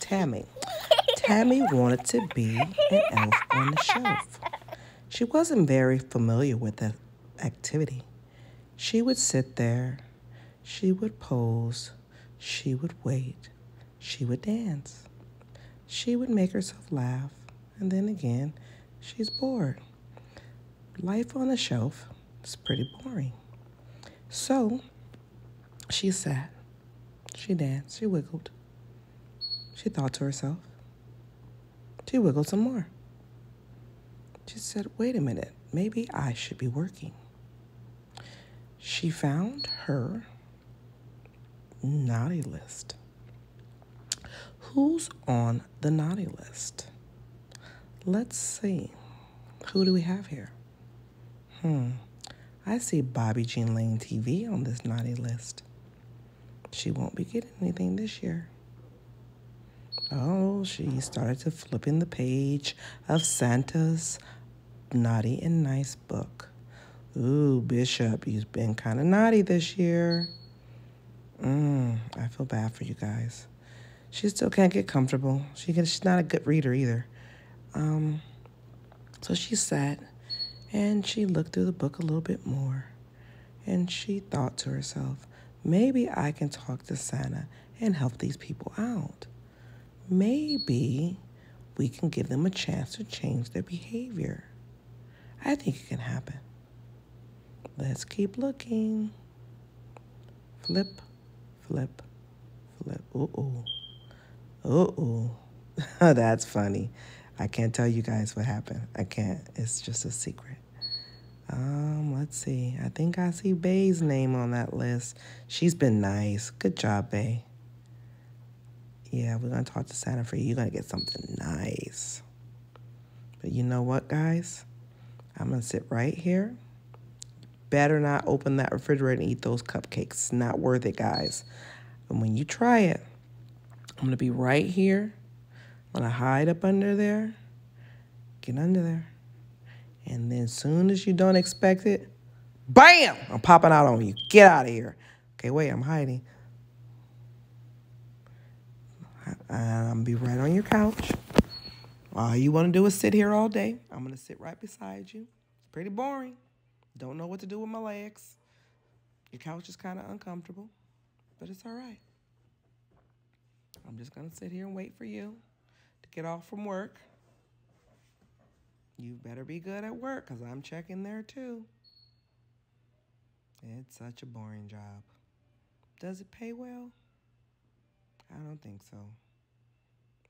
Tammy. Tammy wanted to be an elf on the shelf. She wasn't very familiar with the activity. She would sit there, she would pose, she would wait, she would dance. She would make herself laugh, and then again, she's bored. Life on the shelf is pretty boring. So she sat, she danced, she wiggled. She thought to herself. She wiggled some more. She said, Wait a minute, maybe I should be working. She found her naughty list. Who's on the naughty list? Let's see. Who do we have here? Hmm. I see Bobbie Jean Lane TV on this naughty list. She won't be getting anything this year. Oh, she started to flip in the page of Santa's Naughty and Nice book. Ooh, Bishop, you've been kind of naughty this year. Mmm, I feel bad for you guys. She still can't get comfortable. She can, she's not a good reader either. Um, so she sat and she looked through the book a little bit more. And she thought to herself, maybe I can talk to Santa and help these people out maybe we can give them a chance to change their behavior. I think it can happen. Let's keep looking. Flip, flip, flip. Uh oh. Uh oh. That's funny. I can't tell you guys what happened. I can't. It's just a secret. Um, let's see. I think I see Bay's name on that list. She's been nice. Good job, Bay. Yeah, we're going to talk to Santa for you. You're going to get something nice. But you know what, guys? I'm going to sit right here. Better not open that refrigerator and eat those cupcakes. It's not worth it, guys. And when you try it, I'm going to be right here. I'm going to hide up under there. Get under there. And then as soon as you don't expect it, bam! I'm popping out on you. Get out of here. Okay, wait, I'm hiding. I'm gonna be right on your couch. All you want to do is sit here all day. I'm gonna sit right beside you. It's pretty boring. Don't know what to do with my legs. Your couch is kind of uncomfortable, but it's all right. I'm just gonna sit here and wait for you to get off from work. You better be good at work because I'm checking there too. It's such a boring job. Does it pay well? I don't think so.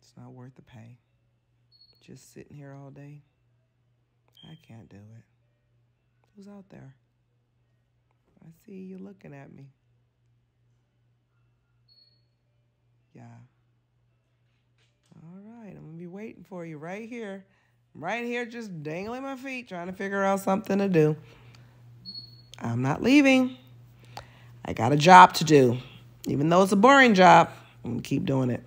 It's not worth the pay. Just sitting here all day. I can't do it. Who's out there? I see you looking at me. Yeah. All right, I'm gonna be waiting for you right here. right here just dangling my feet, trying to figure out something to do. I'm not leaving. I got a job to do. Even though it's a boring job, I'm gonna keep doing it.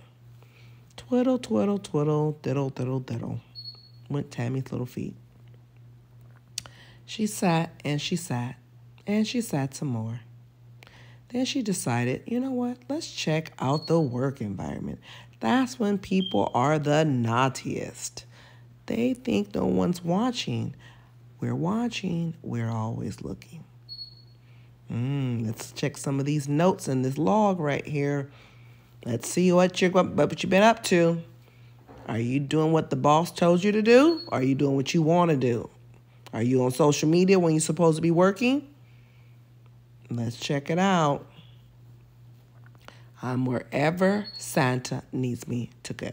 Twiddle, twiddle, twiddle, diddle, diddle, diddle, went Tammy's little feet. She sat and she sat and she sat some more. Then she decided, you know what? Let's check out the work environment. That's when people are the naughtiest. They think no one's watching. We're watching, we're always looking. Mm, let's check some of these notes in this log right here. Let's see what you're what you've been up to. Are you doing what the boss told you to do? Are you doing what you want to do? Are you on social media when you're supposed to be working? Let's check it out. I'm wherever Santa needs me to go.